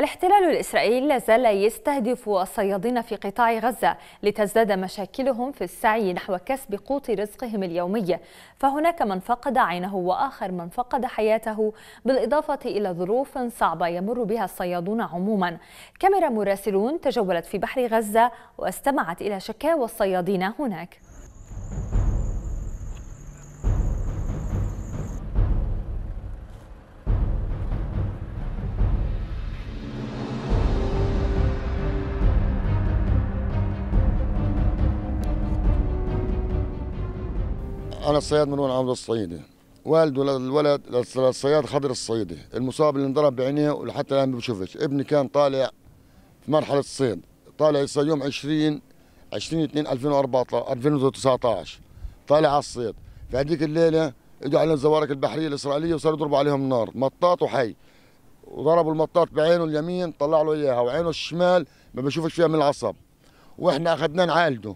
الاحتلال الإسرائيلي لا زال يستهدف الصيادين في قطاع غزة لتزداد مشاكلهم في السعي نحو كسب قوت رزقهم اليومي. فهناك من فقد عينه وآخر من فقد حياته بالإضافة إلى ظروف صعبة يمر بها الصيادون عموما. كاميرا مراسلون تجولت في بحر غزة واستمعت إلى شكاوى الصيادين هناك. أنا الصياد مروان عبد الصعيدي والده الولد الصياد خضر الصعيدي المصاب اللي انضرب بعينيه ولحتى الآن ما بشوفش. ابني كان طالع في مرحلة الصيد. طالع يصيد يوم 20 20 2 2014 2019 طالع على الصيد. في هذيك الليلة إجوا على الزوارق البحرية الإسرائيلية وصاروا يضربوا عليهم نار. مطاط وحي. وضربوا المطاط بعينه اليمين طلع له إياها. وعينه الشمال ما بشوفش فيها من العصب. وإحنا أخذناه نعالجه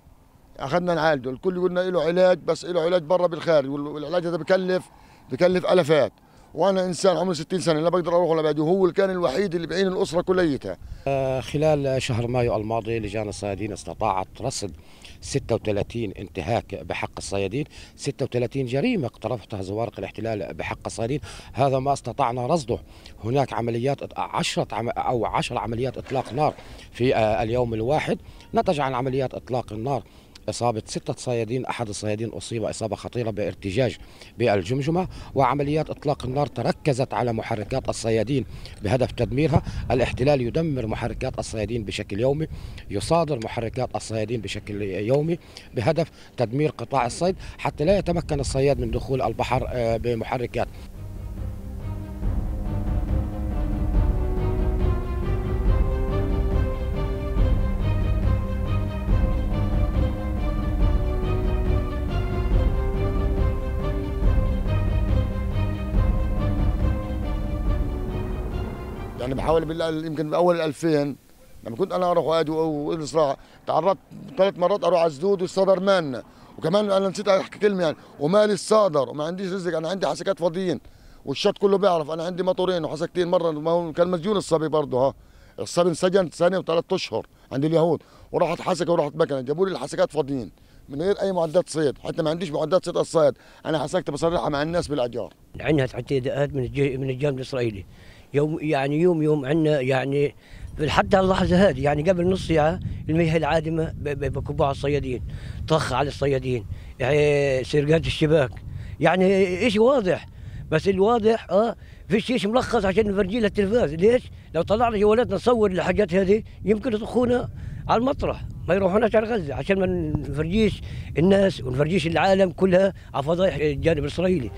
أخذنا نعالجه الكل قلنا له علاج بس له علاج برا بالخارج والعلاج هذا بكلف بكلف الافات وأنا إنسان عمري 60 سنة لا بقدر أروح ولا بعدي وهو كان الوحيد اللي بعين الأسرة كليتها. خلال شهر مايو الماضي لجان الصيادين استطاعت رصد 36 انتهاك بحق الصيادين. 36 جريمة اقترفتها زوارق الاحتلال بحق الصيادين. هذا ما استطعنا رصده. هناك عمليات عشرة أو عشر عمليات إطلاق نار في اليوم الواحد. نتج عن عمليات إطلاق النار. إصابة ستة صيادين أحد الصيادين أصيب إصابة خطيرة بارتجاج بالجمجمة وعمليات إطلاق النار تركزت على محركات الصيادين بهدف تدميرها. الاحتلال يدمر محركات الصيادين بشكل يومي يصادر محركات الصيادين بشكل يومي بهدف تدمير قطاع الصيد حتى لا يتمكن الصياد من دخول البحر بمحركات. يعني بحاول بالله يمكن بأول 2000 لما كنت أنا أروح وأجي والصراحه تعرضت ثلاث مرات أروح على الزدود والصدر مالنا وكمان أنا نسيت أحكي كلمة يعني ومالي الصادر وما عنديش رزق أنا عندي حسكات فاضيين. والشط كله بيعرف أنا عندي موتورين وحسكتين مرة ما هو كان مسجون الصبي برضه ها. الصبي انسجن سنه وثلاث أشهر عند اليهود. وراحت حسكة وراحت مكنة جابوا لي الحسكات فاضيين. من غير أي معدات صيد حتى ما عنديش معدات صيد الصيد. أنا حسكت بصرحها مع الناس بالأجار. عندنا تعتيدات من من الجانب الإسرائيلي. يوم يعني يوم يوم عندنا يعني حتى اللحظة هذه يعني قبل نص ساعة المياه العادمة بكبوا على الصيادين طخ على الصيادين يعني سرقات الشباك. يعني شيء واضح بس الواضح آه في شيء ملخص عشان نفرجيه للتلفاز. ليش؟ لو طلعنا جوالاتنا نصور الحاجات هذه يمكن يطخونا على المطرح ما يروحوناش على غزة عشان ما نفرجيش الناس ونفرجيش العالم كلها على فضايح الجانب الإسرائيلي.